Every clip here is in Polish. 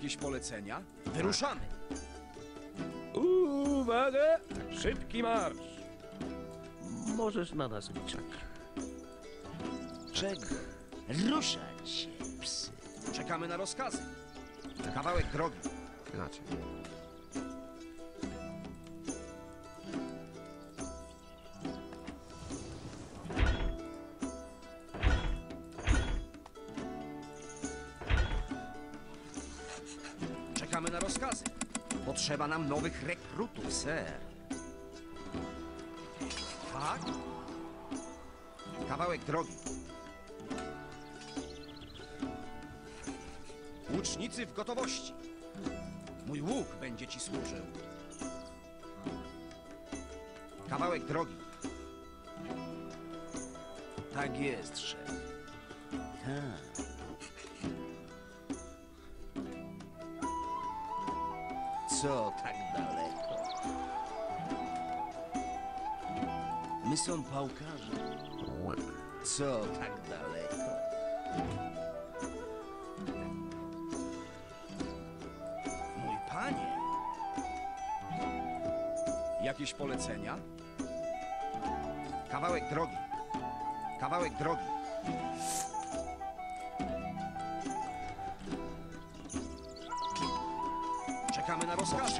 Jakieś polecenia? Wyruszamy! Uwaga! Szybki marsz! Możesz na nas liczyć. Czego? Ruszać się, psy. Czekamy na rozkazy. Kawałek drogi. Inaczej. Nowych rekrutów, ser. Tak? Kawałek drogi. Łucznicy w gotowości. Mój łuk będzie ci służył. Kawałek drogi. Tak jest, szef. Tak. Co tak daleko? My są pałkarze. Co tak daleko? Mój panie. Jakieś polecenia? Kawałek drogi. Kawałek drogi.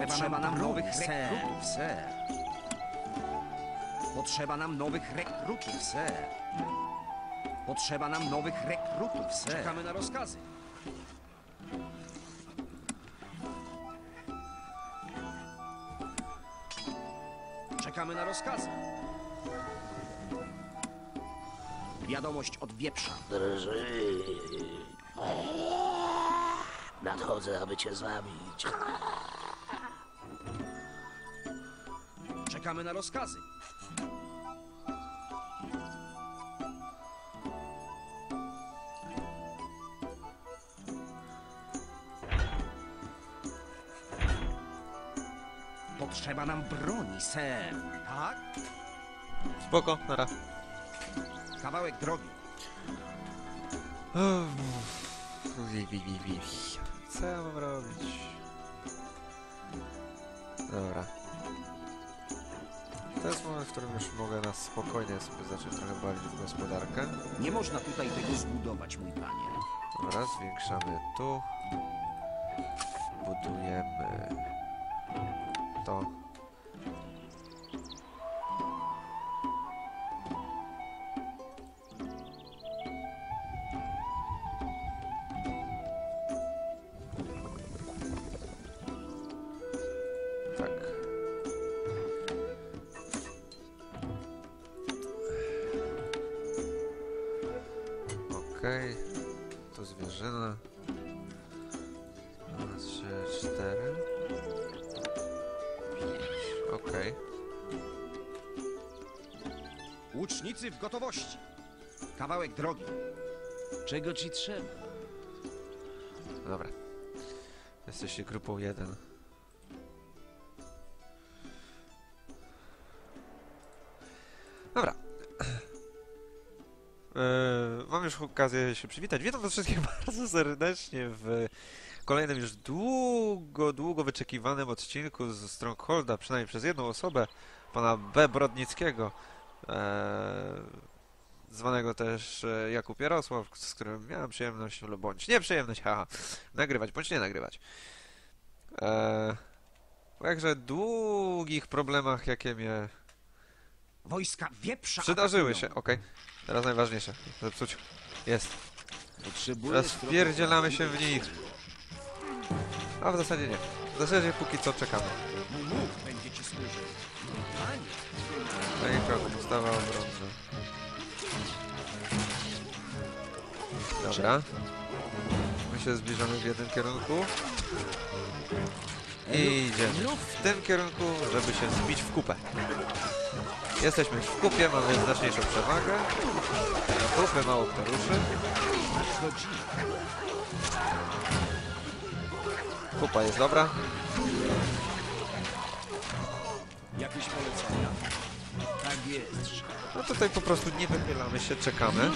Potrzeba nam nowych rekrutów, ser. Potrzeba nam nowych rekrutów, ser. Potrzeba nam nowych rekrutów, ser. Czekamy na rozkazy. Czekamy na rozkazy. Wiadomość od wieprza. Drży. Nadchodzę, aby cię zabić. Czekamy na rozkazy. Potrzeba nam broni, ser. Tak? Spoko, nara. Kawałek drogi. Wi, wi, wi, wi. Co ja mam robić? Dobra. Jest moment, w którym już mogę na spokojnie sobie zacząć trochę bawić w gospodarkę. Nie można tutaj tego zbudować, mój panie. Dobra, zwiększamy tu. Budujemy to. W gotowości. Kawałek drogi. Czego ci trzeba? Dobra. Jesteście grupą jeden. Dobra. Eee, mam już okazję się przywitać. Witam was wszystkich bardzo serdecznie w kolejnym już długo, długo wyczekiwanym odcinku z Strongholda, przynajmniej przez jedną osobę, pana B. Brodnickiego, zwanego też e, Jakub Jarosław, z którym miałem przyjemność, lub bądź nieprzyjemność, haha, nagrywać, bądź nie nagrywać. Eee, po jakże długich problemach, jakie mnie Wojska wieprza. przydarzyły się. Okej, teraz najważniejsze. Zepsuć. Jest. Teraz wpierdzielamy się w nich. A w zasadzie nie. W zasadzie póki co czekamy. Mój będzie ci służył. Dobra. My się zbliżamy w jednym kierunku. I idziemy w tym kierunku, żeby się zbić w kupę. Jesteśmy w kupie, mamy znaczniejszą przewagę. Kupy mało kto ruszy. Kupa jest dobra. Jakieś polecenia? No tutaj po prostu nie wychylamy się, czekamy.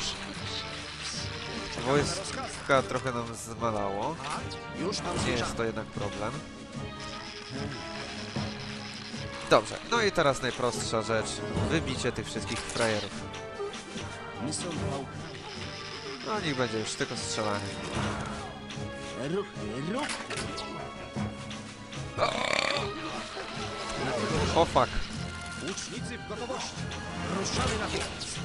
Wojska trochę nam zmalało. Nie jest to jednak problem. Dobrze, no i teraz najprostsza rzecz. Wybicie tych wszystkich frajerów. No niech będzie już tylko strzelanie. Ruchy. O fuck. Łucznicy w gotowości. Ruszamy natychmiast.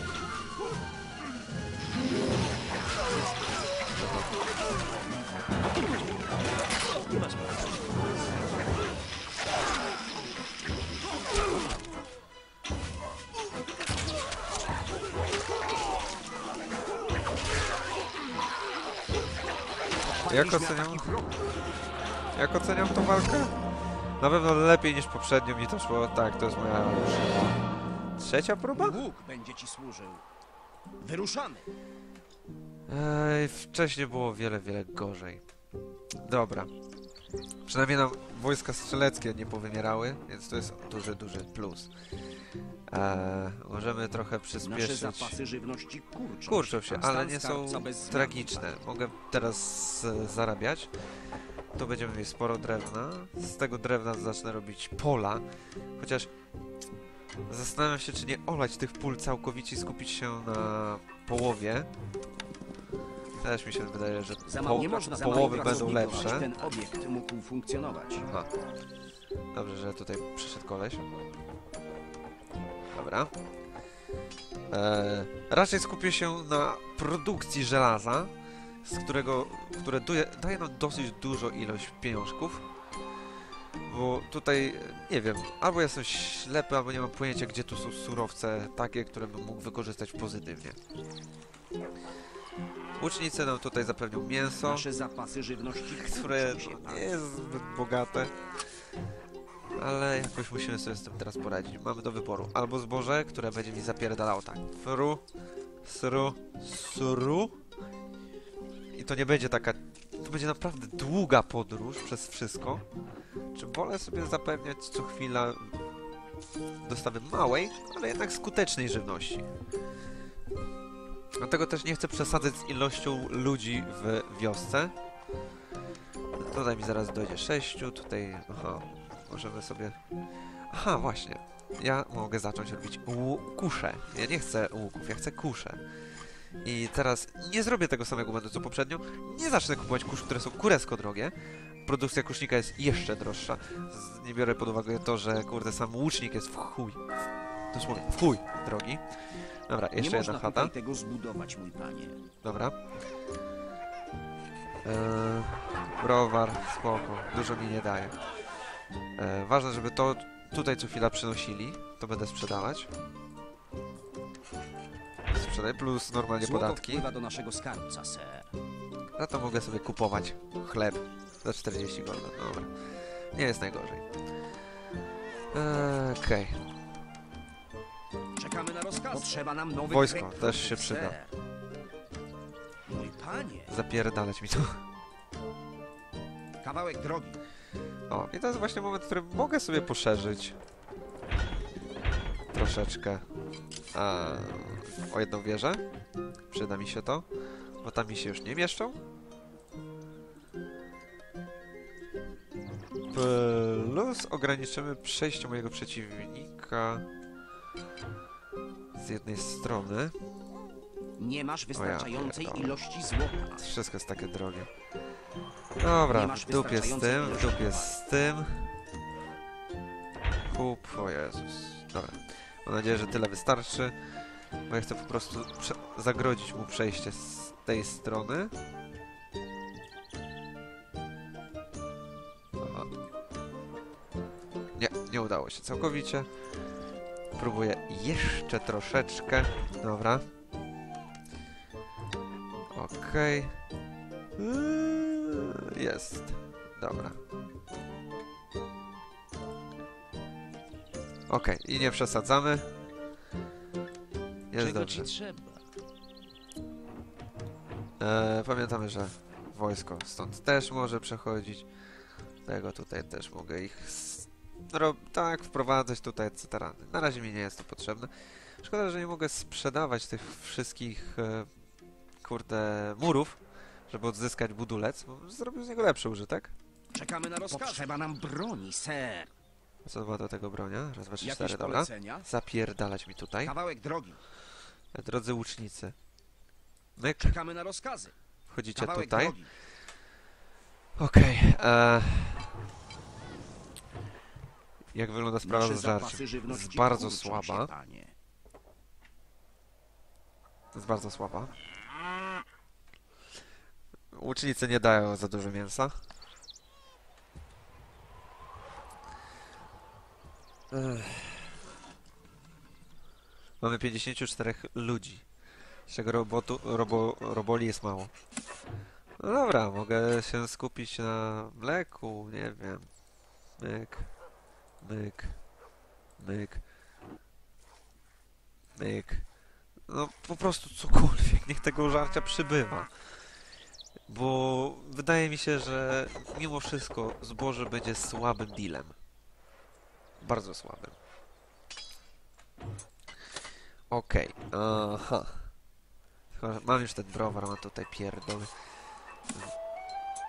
Jak Mieliśmy oceniam? ataki wrogów. Jak oceniam tą walkę? Na pewno lepiej niż poprzednio mi to szło. Tak, to jest moja już trzecia próba? Łuk będzie ci służył. Wyruszamy. Ej, wcześniej było wiele, wiele gorzej. Dobra. Przynajmniej nam wojska strzeleckie nie powymierały, więc to jest duży, duży plus. Eee, możemy trochę Nasze przyspieszyć. zapasy żywności kurczą, Kurczą się, ale nie są tragiczne. Mogę teraz e, zarabiać. Tu będziemy mieć sporo drewna. Z tego drewna zacznę robić pola. Chociaż zastanawiam się, czy nie olać tych pól całkowicie i skupić się na połowie. Też mi się wydaje, że Za po, nie można za połowy będą pracowników, lepsze. aby ten obiekt mógł funkcjonować. Aha. Dobrze, że tutaj przyszedł koleś. Dobra. E, raczej skupię się na produkcji żelaza, z którego, które duje, daje nam dosyć dużo ilość pieniążków. Bo tutaj, nie wiem, albo jestem ślepy, albo nie mam pojęcia, gdzie tu są surowce takie, które bym mógł wykorzystać pozytywnie. Łucznicy nam tutaj zapewnią mięso Nasze zapasy żywności które nie jest zbyt bogate. Ale jakoś musimy sobie z tym teraz poradzić. Mamy do wyboru albo zboże, które będzie mi zapierdalało tak. Fru, sru, sru. I to nie będzie taka... To będzie naprawdę długa podróż przez wszystko. Czy wolę sobie zapewniać co chwila dostawy małej, ale jednak skutecznej żywności. Dlatego też nie chcę przesadzać z ilością ludzi w wiosce. Tutaj mi zaraz dojdzie 6, tutaj, aha, możemy sobie... Aha, właśnie, ja mogę zacząć robić kusze. Ja nie chcę łuków, ja chcę kusze. I teraz nie zrobię tego samego błędu co poprzednio, nie zacznę kupować kusz, które są kuresko drogie. Produkcja kusznika jest jeszcze droższa. Z, nie biorę pod uwagę to, że kurde, sam łucznik jest w chuj, dosłownie w chuj drogi. Dobra, Nie jeszcze można jedna chata. tutaj tego zbudować, mój panie. Dobra. Eee, browar, spoko, dużo mi nie daje. Eee, ważne, żeby to tutaj co chwila przynosili, to będę sprzedawać. Sprzedaj plus normalnie Złoto podatki. wpływa do naszego skarbca, sir. Za to mogę sobie kupować chleb za 40 golda. Dobra. Nie jest najgorzej. Eee, Okej. Czekamy na rozkaz. Potrzeba nam nowych Wojsko rekrutów, też się przyda. Mój panie, Zapierdalać mi to. kawałek drogi. O, i to jest właśnie moment, w którym mogę sobie poszerzyć troszeczkę a, o jedną wieżę. Przyda mi się to, bo tam mi się już nie mieszczą. Plus ograniczymy przejście mojego przeciwnika z jednej strony. Nie masz wystarczającej pierdolę. ilości złota. Wszystko jest takie drogie. Dobra, w dupie z tym, w dupie z tym. Kup, o Jezus. Dobra. Mam nadzieję, że tyle wystarczy. Bo ja chcę po prostu zagrodzić mu przejście z tej strony. Aha. Nie, nie udało się całkowicie. Próbuję jeszcze troszeczkę. Dobra. Okej. Yy, Jest. Dobra. Okej, i nie przesadzamy. Jest Czego dobrze. E, pamiętamy, że wojsko stąd też może przechodzić. Tego tutaj też mogę ich tak wprowadzać tutaj, etc. Na razie mi nie jest to potrzebne. Szkoda, że nie mogę sprzedawać tych wszystkich e, kurde murów, żeby odzyskać budulec, bo zrobił z niego lepszy użytek. Czekamy na rozkaz. Potrzeba nam broni, ser. Co ma do tego bronia? Raz, dwa, trzy, Jakieś cztery, dobra. polecenia? Zapierdalać mi tutaj. Kawałek drogi. Drodzy łucznicy. Myk, Czekamy na rozkazy. wchodzicie Kawałek tutaj. drogi. Okej. e, Jak wygląda sprawa Nasze z żarciem? zapasy żywności Jest bardzo kurczą słaba. Się, panie. Jest bardzo słaba. Łucznicy nie dają za dużo mięsa. Ech. Mamy 54 ludzi. Z czego robotu, robo, roboli jest mało. No dobra, mogę się skupić na mleku, nie wiem. Myk, myk, myk, myk. No po prostu cokolwiek, niech tego żarcia przybywa. Bo wydaje mi się, że mimo wszystko zboże będzie słabym dealem. Bardzo słabym. Okej, aha. Chyba Mam już ten browar, mam tutaj pierdoły.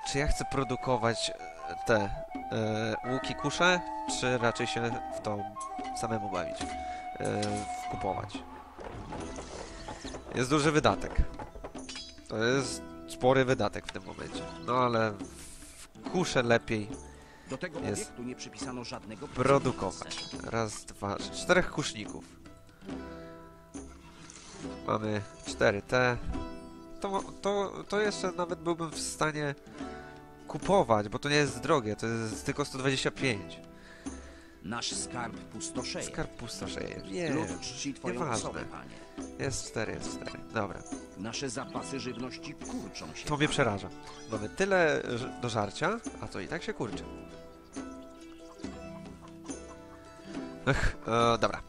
Czy ja chcę produkować e, te e, łuki kusze, czy raczej się w to samemu bawić? E, kupować. Jest duży wydatek. To jest spory wydatek w tym momencie. No ale w kusze lepiej Do tego Jest. obiektu nie przypisano żadnego produkować. Raz, dwa, trzy, czterech kuszników. Mamy 4T. To, to, to jeszcze nawet byłbym w stanie kupować, bo to nie jest drogie, to jest tylko 125. ser. Nasz skarb pustoszeje. Skarb pustoszeje. Wiem, Lud czci twoją nieważne. osobę, panie. Jest 4, jest 4. Dobra, Nasze zapasy żywności kurczą się. to mnie przeraża. Mamy tyle ż- do żarcia, a to i tak się kurczy. Ech, e, dobra.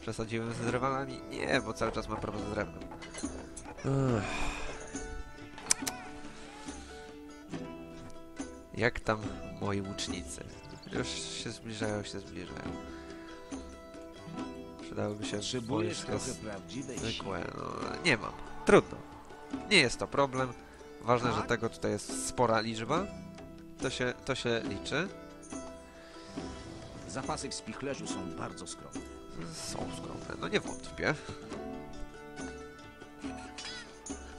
Przesadziłem z drewalami? Nie, bo cały czas mam problem z drewnem. Ech. Jak tam moi łucznicy? Już się zbliżają, się zbliżają. Przydałyby się trochę prawdziwej zwykłe. No, nie mam. Trudno. Nie jest to problem. Ważne, że Tak? tego tutaj jest spora liczba. To się, to się liczy. Zapasy w spichlerzu są bardzo skromne. Są skromne, no nie wątpię.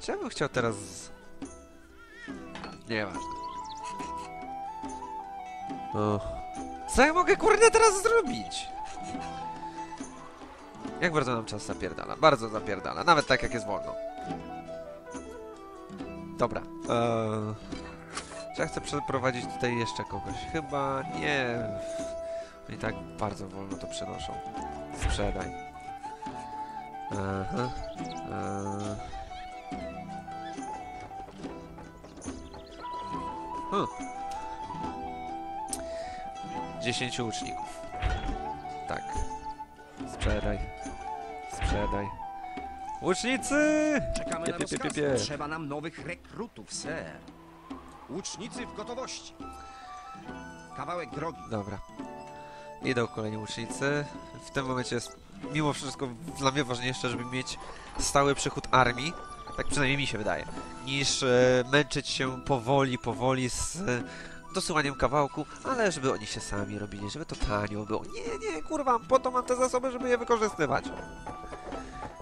Czy ja bym chciał teraz... Nieważne. O. Co ja mogę kurde teraz zrobić? Jak bardzo nam czas zapierdala? Bardzo zapierdala, nawet tak jak jest wolno. Dobra. Eee... Czy ja chcę przeprowadzić tutaj jeszcze kogoś? Chyba nie. I tak bardzo wolno to przenoszą. Sprzedaj. Aha. Eee. Hm. 10 łuczników. Tak. Sprzedaj. Sprzedaj. Łucznicy! Czekamy Pie, na pie, pie, pie, pie. Potrzeba nam nowych rekrutów, ser. Łucznicy w gotowości. Kawałek drogi. Dobra. Idą kolejni łucznicy. W tym momencie jest mimo wszystko dla mnie ważniejsze, żeby mieć stały przychód armii. Tak przynajmniej mi się wydaje. Niż e, męczyć się powoli, powoli z e, dosyłaniem kawałku, ale żeby oni się sami robili, żeby to tanio było. Nie, nie, kurwa, po to mam te zasoby, żeby je wykorzystywać.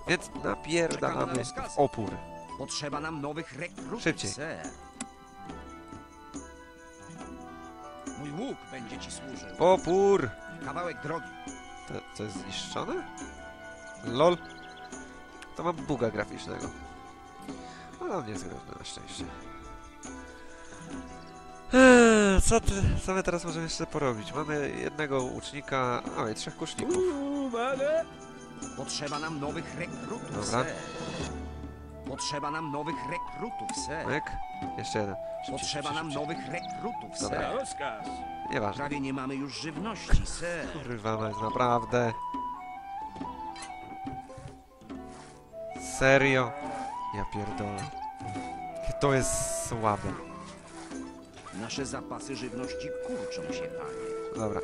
Więc napierdalamy w opór. Potrzeba nam nowych rekrutów, Szybciej. ser. Mój łuk będzie ci służył. Opór! Kawałek drogi. To, to jest zniszczone? LOL. To ma buga graficznego. Ale on jest groźny na szczęście. Eee, Co, ty, co my teraz możemy jeszcze porobić? Mamy jednego łucznika, o i trzech kuszników. Potrzeba nam nowych rekrutów, Dobra. ser. Potrzeba nam nowych rekrutów, ser. Myk. Jeszcze jeden. Szybciej, Potrzeba szybciej, nam szybciej. nowych rekrutów, Dobra. Ser. rozkaz. Nieważne. Prawie nie mamy już żywności, ser. Kurwa mać, naprawdę. Serio? Ja pierdolę. To jest słabe. Nasze zapasy żywności kurczą się, panie. Dobra.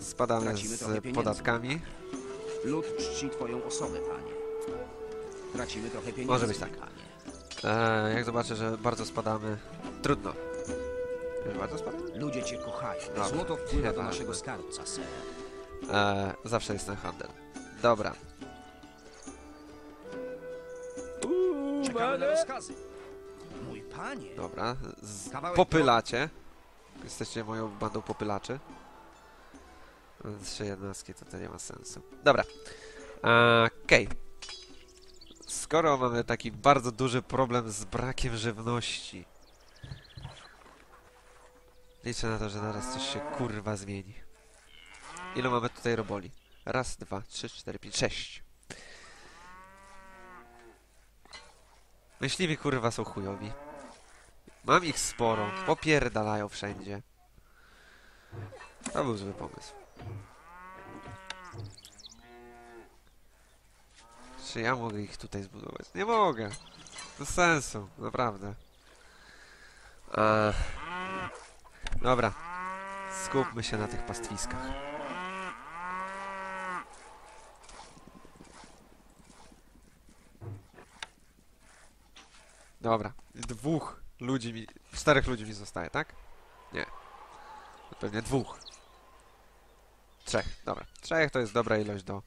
Spadamy Tracimy trochę z pieniędzy. podatkami. Lud czci twoją osobę, panie. Tracimy trochę pieniędzy, Może być tak. panie. E, jak zobaczę, że bardzo spadamy, trudno. Bardzo spadamy? Ludzie cię kochają. Dobra. Złoto wpływa do naszego skarbca, ser. E, zawsze jest ten handel. Dobra, Czekamy na rozkazy. Mój panie. dobra. Z, Kawałek popylacie. Jesteście moją bandą popylaczy. Trzy jednostki to, to nie ma sensu. Dobra. Okej. Skoro mamy taki bardzo duży problem z brakiem żywności. Liczę na to, że zaraz coś się kurwa zmieni. Ilu mamy tutaj roboli? Raz, dwa, trzy, cztery, pięć, sześć. Myśliwi kurwa są chujowi. Mam ich sporo. Popierdalają wszędzie. To był zły pomysł. Czy ja mogę ich tutaj zbudować? Nie mogę. Bez sensu, naprawdę. Dobra. Skupmy się na tych pastwiskach. Dobra. Dwóch ludzi mi... Czterech ludzi mi zostaje, tak? Nie. Pewnie dwóch. Trzech, dobra. Trzech to jest dobra ilość do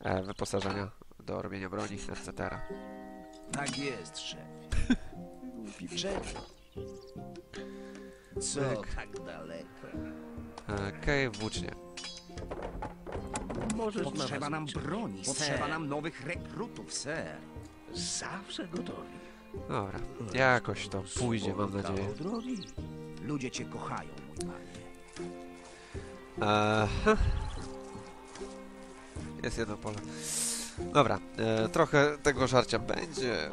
e, wyposażenia, do robienia broni, etc. Tak jest, szef. Czego? Co Tak. tak daleko? Okej, włócznie. Możesz Potrzeba na nam broni, Potrzeba ser. nam nowych rekrutów, ser. Zawsze gotowi. Dobra. Jakoś to pójdzie, mam nadzieję. drogi. Ludzie cię kochają, mój panie. Eee, jest jedno pole. Dobra, e, trochę tego żarcia będzie.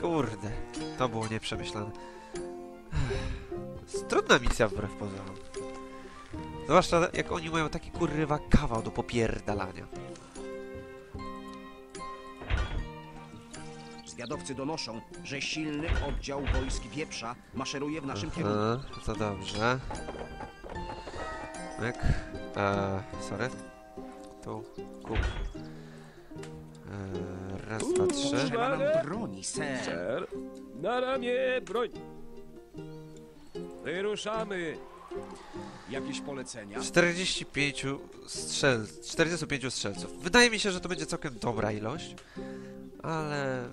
Kurde, to było nieprzemyślane. Trudna misja wbrew pozorom. Zwłaszcza jak oni mają taki kurwa kawał do popierdalania. Zwiadowcy donoszą, że silny oddział wojsk wieprza maszeruje w naszym kierunku. Aha, to dobrze. Myk. Eee, sorry. Tu, kup. Eee, raz, dwa, trzy. Nam broni, ser. Ser, na ramię broń. Wyruszamy. Jakieś polecenia? 45 strzel... 45 strzelców. Wydaje mi się, że to będzie całkiem dobra ilość, ale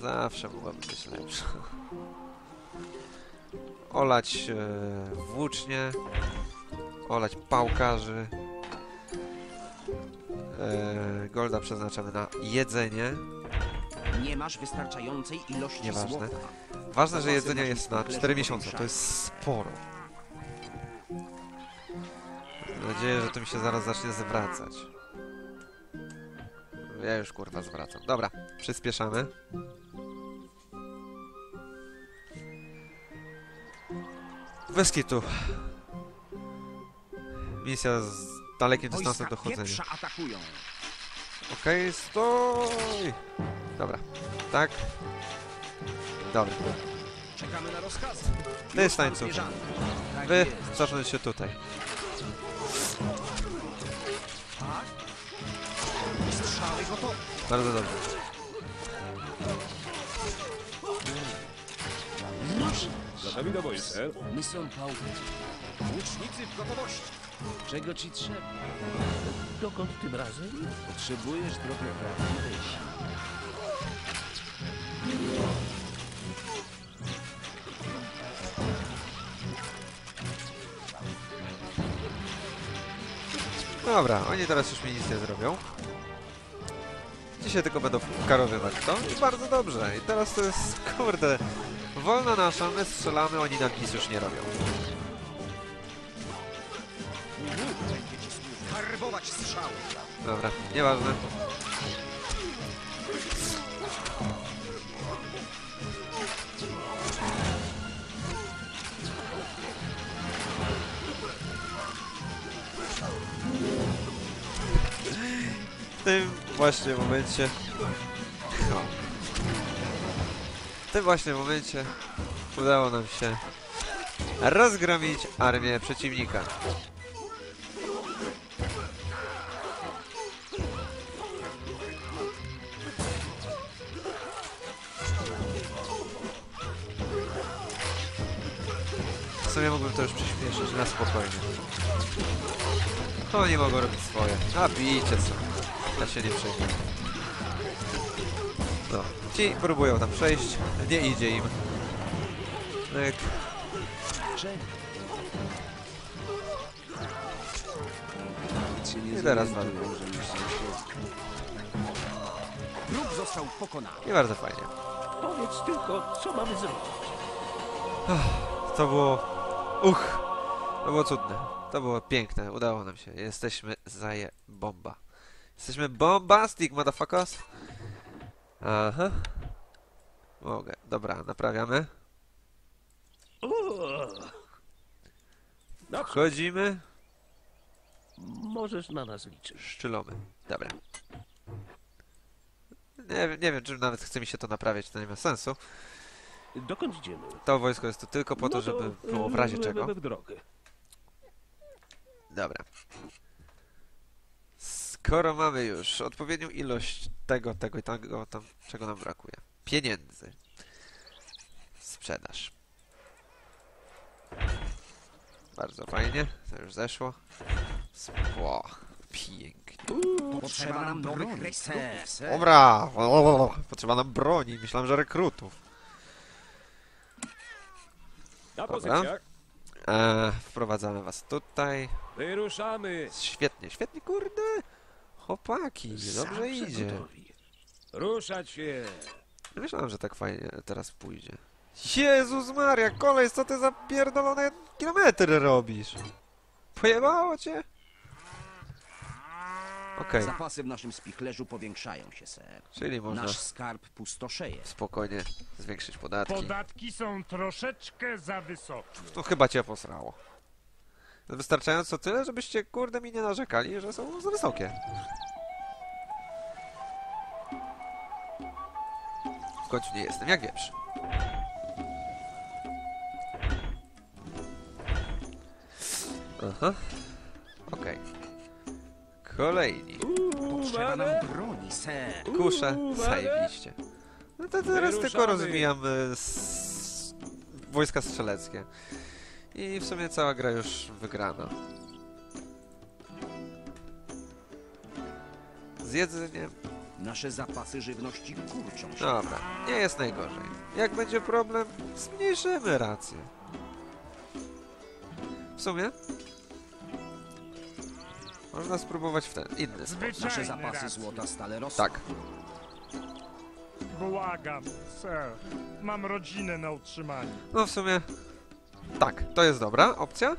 zawsze mogłaby być lepsza. Olać e, włócznie, olać pałkarzy. E, golda przeznaczamy na jedzenie. Nie masz wystarczającej ilości Nieważne. złota. Ważne, że jedzenie jest na sklepie 4 leżą miesiące. To jest sporo. Mam nadzieję, że to mi się zaraz zacznie zwracać. Ja już kurwa zwracam. Dobra, przyspieszamy. Bez kitu. Misja z dalekim dystansem dochodzenia. Okej, stój! Dobra, tak. Dobra, Czekamy na rozkazy. Ty stań. Tak wy zacznąć się tutaj. Tak? Bardzo dobrze. Gotowi do boju. Łucznicy w gotowości. Czego ci trzeba? Dokąd tym razem? Potrzebujesz trochę prawdziwej siły. Dobra, oni teraz już mi nic nie zrobią. Dzisiaj tylko będą karowywać to i bardzo dobrze. I teraz to jest, kurde, wolna nasza, my strzelamy, oni nam nic już nie robią. Strzały. Dobra, nieważne. W tym właśnie momencie... W tym właśnie momencie udało nam się rozgromić armię przeciwnika. Sumie mógłbym to już przyspieszyć na spokojnie. Oni mogą robić swoje. A bijcie co. Ja się nie przejmuję. No. Ci próbują tam przejść. Nie idzie im. Myk. Nie I teraz walczą. Wróg został pokonany. I bardzo fajnie. Powiedz tylko, co mamy zrobić. To było... Uch! To było cudne. To było piękne. Udało nam się. Jesteśmy zaje bomba. Jesteśmy bombastic, motherfuckers. Aha. Mogę. Dobra, naprawiamy. Naprzód. Wchodzimy. możesz na nas liczyć. Szczylamy. Dobra. Nie, wiem- nie wiem, czy nawet chce mi się to naprawiać, to nie ma sensu. Dokąd idziemy? To wojsko jest tu tylko po to, No żeby było w razie w- czego. W, drogę. Dobra. Skoro mamy już odpowiednią ilość tego, tego i tego, tam, czego nam brakuje. Pieniędzy. Sprzedaż. Bardzo fajnie. To już zeszło. Spło. Pięknie. Potrzeba nam nowych rekrutów. Dobra! Potrzeba nam broni. Myślałem, że rekrutów. Na Dobra. pozycjach. Eee, wprowadzamy was tutaj. Wyruszamy. Świetnie, świetnie, kurde. Chłopaki, dobrze idzie. Ruszać się. Myślałem, że tak fajnie teraz pójdzie. Jezus Maria, kolej, co ty za pierdolone kilometry robisz? Pojebało cię? Okej, Zapasy w naszym spichlerzu powiększają się, ser. czyli można Nasz skarb pustoszeje. spokojnie zwiększyć podatki. Podatki są troszeczkę za wysokie. To chyba cię posrało. Wystarczająco tyle, żebyście kurde mi nie narzekali, że są za wysokie. W końcu nie jestem jak wieprz. Aha. Kolejni. Potrzeba nam broni, ser. Uwaga. zajebiście. No to teraz tylko Wyruszamy. rozwijamy s... wojska strzeleckie. I w sumie cała gra już wygrana. Z jedzeniem... Nasze zapasy żywności kurczą się. Dobra, nie jest najgorzej. Jak będzie problem, zmniejszymy rację. W sumie... Można spróbować w ten inny sposób. Nasze zapasy złota stale rosną. Tak, Błagam, sir. Mam rodzinę na utrzymanie. no w sumie... Tak, to jest dobra opcja.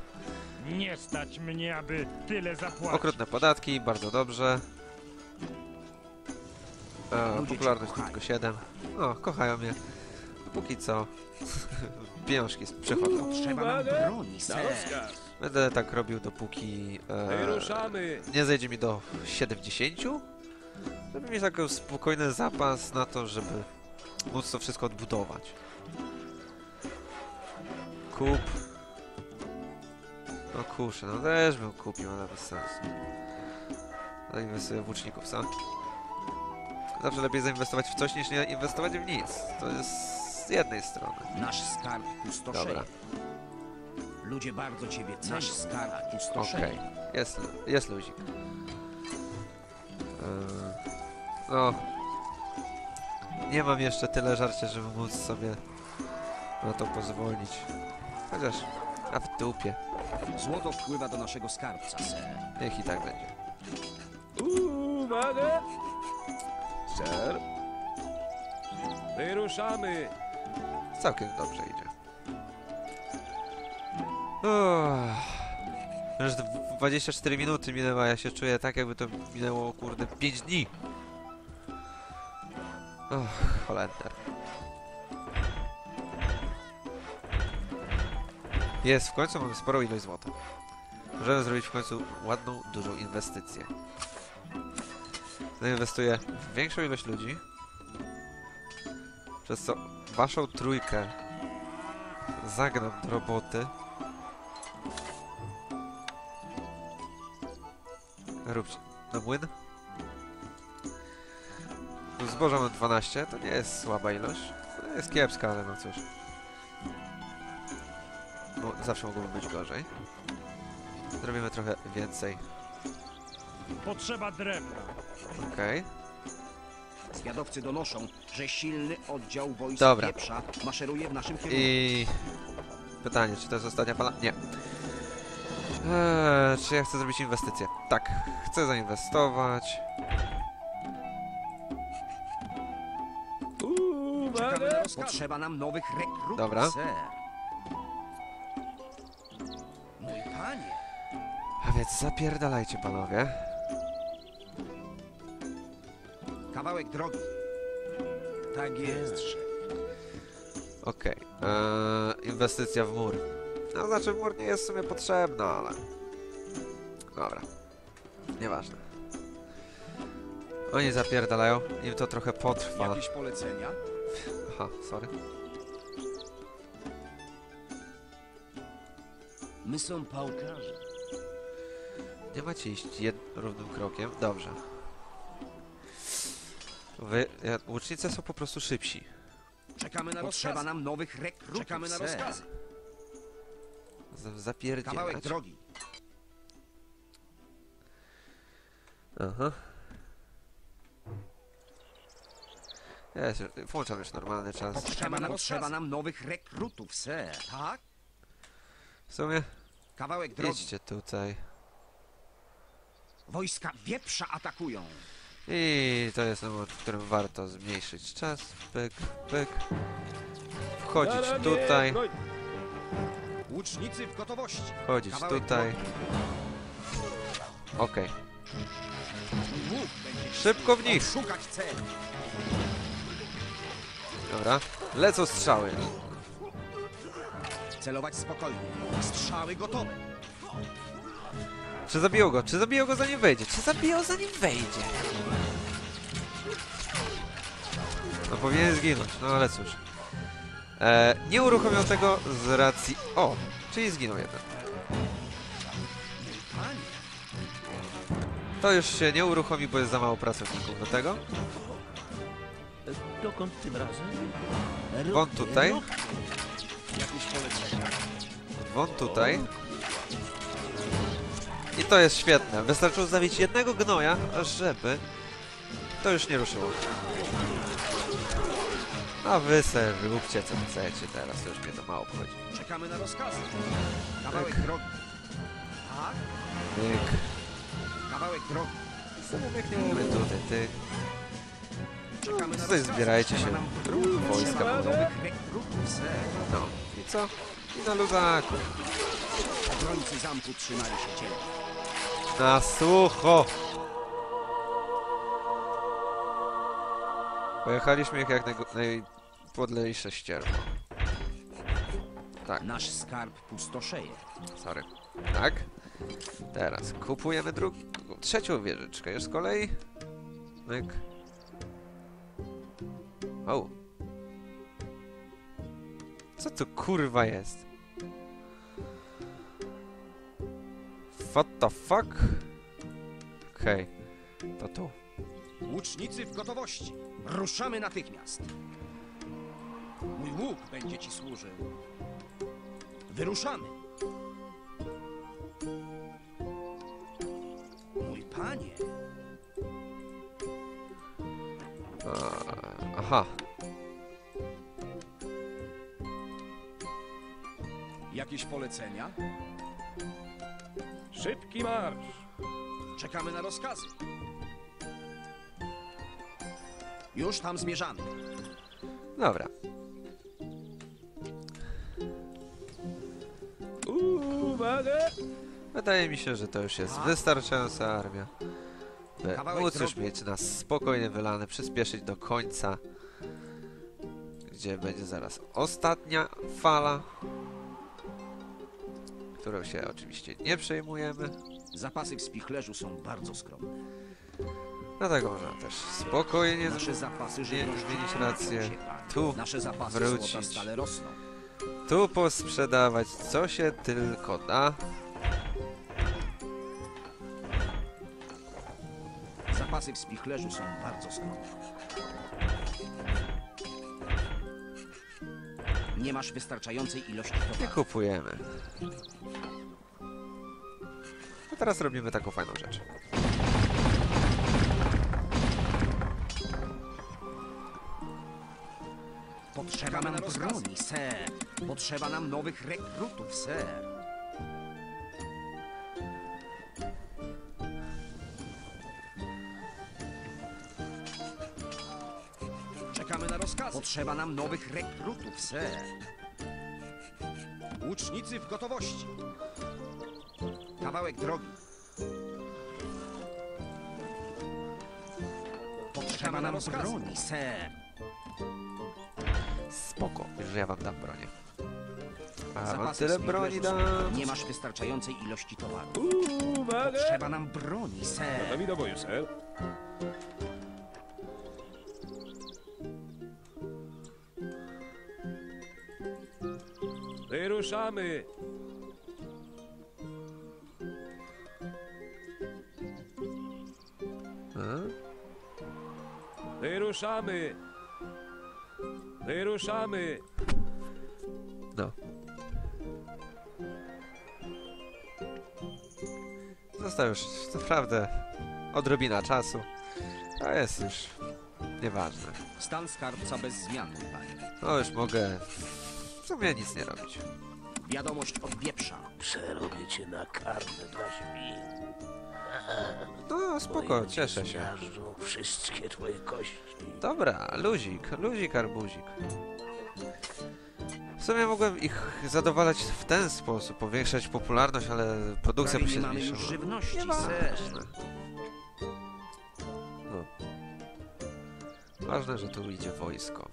Nie stać mnie, aby tyle zapłacić. Okrutne podatki, bardzo dobrze. E, popularność tylko 7. No, kochają mnie. Póki co. Pieniążki przychodzą. Potrzeba nam broni, rozkaz. Będę tak robił dopóki e, Wyruszamy. nie zejdzie mi do 70. Żeby mieć taki spokojny zapas na to, żeby móc to wszystko odbudować. Kup. No kurczę, no też bym kupił, ale bez sensu. Zainwestuję w łuczników, co? Zawsze lepiej zainwestować w coś, niż nie inwestować w nic. To jest z jednej strony. Nasz skarb pustoszeje. Dobra. Ludzie bardzo ciebie cenią. Nasz skarb pustoszeje. Okej, jest, jest luzik. Yy, no. Nie mam jeszcze tyle żarcia, żeby móc sobie na to pozwolić. Chociaż, a w dupie. Złoto wpływa do naszego skarbca, ser. Niech i tak będzie. Uwaga. Ser. Wyruszamy. Całkiem dobrze idzie. Uff. Już dw- 24 minuty minęło, a ja się czuję tak, jakby to minęło, kurde, 5 dni. Och, Holender. Jest, w końcu mamy sporą ilość złota. Możemy zrobić w końcu ładną, dużą inwestycję. Zainwestuję w większą ilość ludzi, przez co waszą trójkę zagnam do roboty. Róbcie na młyn. Tu Zboża mam 12, to nie jest słaba ilość. To jest kiepska, ale no cóż. mo- zawsze mogłoby być gorzej. Zrobimy trochę więcej. Potrzeba drewna. Okej. Zwiadowcy donoszą, że silny oddział wojsk Dobra. pieprza maszeruje w naszym kierunku. I... Pytanie, czy to jest ostatnia fala? Nie. Eee, czy ja chcę zrobić inwestycję? Tak, chcę zainwestować. Potrzeba nam nowych rekrutów, Dobra. Mój panie, A więc zapierdalajcie, panowie. kawałek drogi. Tak jest, Okej. Eee, inwestycja w mur. No, znaczy mur nie jest w sumie potrzebna, ale... Dobra. Nieważne. Oni zapierdalają. Im to trochę potrwa. jakieś polecenia? Aha, sorry. My są pałkarze. Nie macie iść jed... równym krokiem? Dobrze. Wy... Łucznicy są po prostu szybsi. Czekamy na Potrzeba nam nowych rekrutów, Czekamy na rozkazy. Z- Kawałek Zapierdzielać. drogi. Aha. Jest, już- włączam już normalny czas. Potrzeba nam, potrzeba nam nowych rekrutów, ser. Tak? W sumie Kawałek drogi. idźcie tutaj. Wojska wieprza atakują. I to jest moment, w którym warto zmniejszyć czas. Pyk, pyk. Wchodzić tutaj, broń! Łucznicy w gotowości. wchodzić Kawałek tutaj. Okej. Mój łuk będzie Szybko w nich! szukać cel. Dobra. Lecą strzały. Celować spokojnie. Strzały gotowe. Czy zabiją go? Czy zabiją go zanim wejdzie? Czy zabiją zanim wejdzie? No powinien zginąć, no ale cóż. E, nie uruchomią tego z racji... O! Czyli zginął jeden. To już się nie uruchomi, bo jest za mało pracowników do tego. Dokąd tym razem? Won tutaj, won tutaj. I to jest świetne. Wystarczyło zabić jednego gnoja, żeby to już nie ruszyło. A wy se róbcie co chcecie teraz, to już mnie to mało obchodzi. Czekamy na rozkazy. Kawałek drogi. Tak? Myk. Kawałek drogi. Zamykniemy tutaj, ty. Czekamy na Tutaj zbierajcie się. Wojska będą. No. I co? I na luzaku. Obrońcy zamku trzymali się cienia. Na sucho! Pojechaliśmy ich jak najgo- najpodlejsze ścierwo. Tak, Nasz skarb pustoszeje. sorry. Tak. Teraz kupujemy drugą, trzecią wieżyczkę już z kolei. Myk. O. Co to kurwa jest? What the fuck? Okej. To tu. Łucznicy w gotowości. Ruszamy natychmiast. Mój łuk będzie ci służył. Wyruszamy. Mój panie. Aha. Jakieś polecenia? Szybki marsz! Czekamy na rozkazy. Już tam zmierzamy. Dobra. Wydaje mi się, że to już jest wystarczająca armia. By móc już mieć nas spokojnie wylane, przyspieszyć do końca. Gdzie będzie zaraz ostatnia fala. Którą się oczywiście nie przejmujemy. Zapasy w spichlerzu są bardzo skromne. Dlatego można też spokojnie Nasze zapasy zmienić rację. Tu wrócić. Tu posprzedawać co się tylko da. Zapasy w spichlerzu są bardzo skromne. Nie masz wystarczającej ilości Nie kupujemy. A teraz robimy taką fajną rzecz. Potrzeba nam broni, ser. Potrzeba nam nowych rekrutów, ser. Czekamy na rozkazy. Potrzeba nam nowych rekrutów, ser. Łucznicy w gotowości. Kawałek drogi. Potrzeba nam broni, ser. Że ja wam dam bronię. A wam Zapasy tyle broni dam. Nie masz wystarczającej ilości towaru. Uwaga! Potrzeba nam broni, ser. Gotowi do boju, ser. Wyruszamy! A? Wyruszamy! Wyruszamy! No. Został już naprawdę odrobina czasu. To jest już nieważne. Stan skarbca bez zmian, mój panie. No już mogę w sumie nic nie robić. Wiadomość od wieprza. Przerobię cię na karmę dla świn. No spoko, cieszę się. wszystkie twoje kości. Dobra, luzik, luzik, arbuzik. W sumie mogłem ich zadowalać w ten sposób, powiększać popularność, ale produkcja by się nie zmniejszyła. żywności. Nieważne. No. Ważne, że tu idzie wojsko.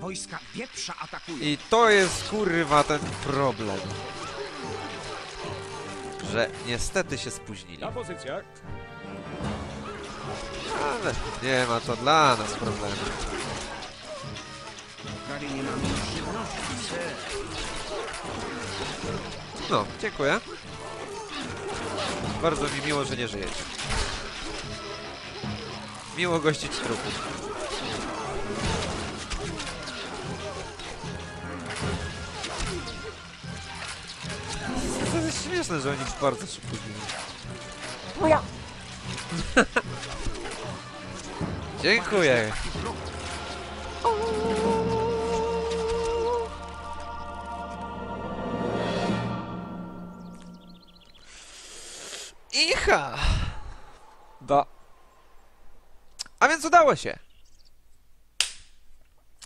Wojska wieprza atakują. I to jest kurwa ten problem. Że niestety się spóźnili. Na pozycjach! Ale nie ma to dla nas problemu. No, dziękuję. Bardzo mi miło, że nie żyjecie. Miło gościć trupów. Śmieszne, że oni bardzo szybko giną. Dziękuję. Icha! Da. A więc udało się.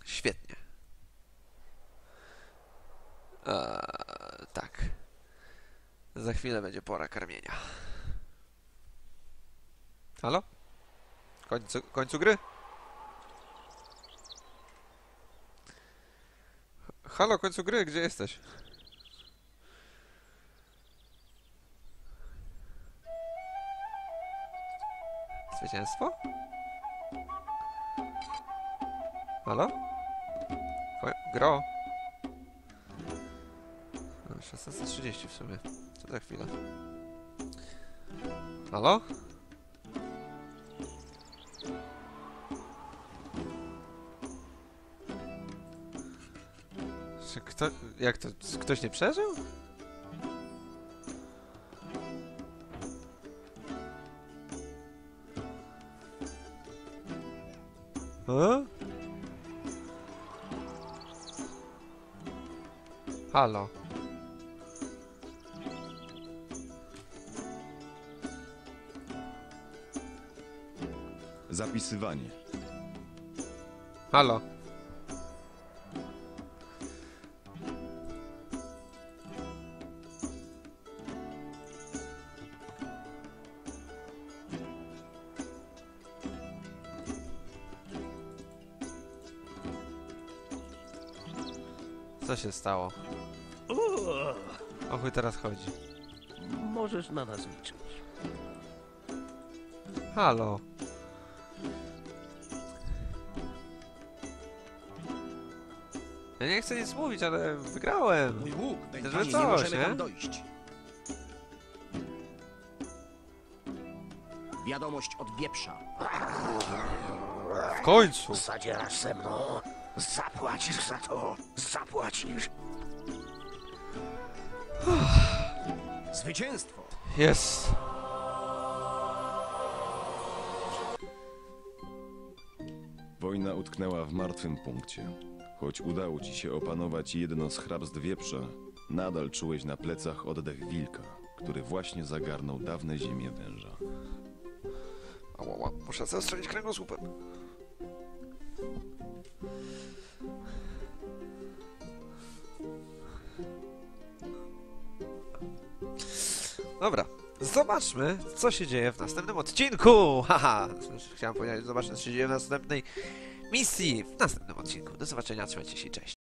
Świetnie. Eee, tak. Za chwilę będzie pora karmienia. Halo? Końcu, końcu gry? Halo, końcu gry, gdzie jesteś? Zwycięstwo? Halo? Gro? No, 16.30 w sumie. Za chwilę. Halo? Czy kto... Jak to? Ktoś nie przeżył? A? Halo. Zapisywanie. Halo. Co się stało? O chuj teraz chodzi. możesz na nas liczyć. Halo. Ja nie chcę nic mówić, ale wygrałem. Mój łuk, że panie, nie coś, możemy nie? tam dojść. Wiadomość od wieprza. W końcu. Zadzierasz ze mną. Zapłacisz za to. Zapłacisz. Zwycięstwo! Jest! Wojna utknęła w martwym punkcie. Choć udało ci się opanować jedno z hrabstw wieprza, nadal czułeś na plecach oddech wilka, który właśnie zagarnął dawne ziemie węża. Ała, ała, muszę zastrzelić kręgosłupem. Dobra, zobaczmy, co się dzieje w następnym odcinku. Haha, chciałem powiedzieć, zobaczmy, co się dzieje w następnej misji w następnym odcinku. Do zobaczenia, trzymajcie się, cześć.